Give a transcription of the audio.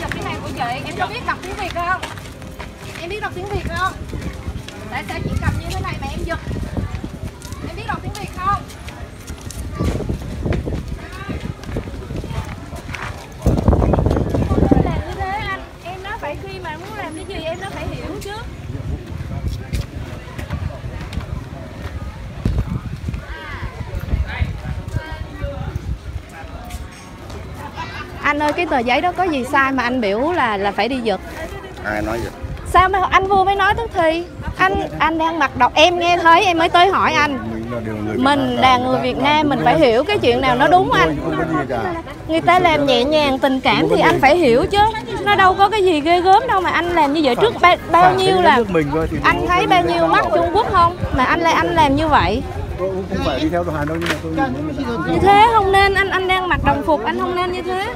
Dọc cái hàng của chị, em có biết đọc tiếng Việt không? Em biết đọc tiếng Việt không? Tại sao chị cầm như thế này mà em giật? Anh ơi cái tờ giấy đó có gì sai mà anh biểu là là phải đi giật? Ai nói vậy? Sao mà anh vừa mới nói tức thì? Anh anh đang mặc độc em nghe thấy em mới tới hỏi anh. Mình là người Việt Nam mình phải hiểu cái chuyện nào nó đúng anh. Người ta làm nhẹ nhàng tình cảm thì anh phải hiểu chứ. Nó đâu có cái gì ghê gớm đâu mà anh làm như vậy trước ba, bao Phản nhiêu là Anh thấy bao nhiêu mắt Trung Quốc không? Mà anh lại anh làm như vậy. Không phải đi theo Hàn đâu nhưng mà tôi Như thế không nên anh anh đang mặc đồng phục anh không nên như thế